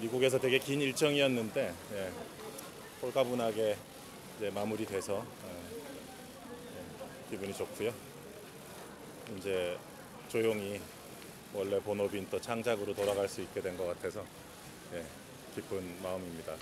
미국에서 되게 긴 일정이었는데 예, 홀가분하게 이제 마무리돼서 예, 예, 기분이 좋고요. 이제 조용히 원래 본업인 또 창작으로 돌아갈 수 있게 된 것 같아서 예, 기쁜 마음입니다.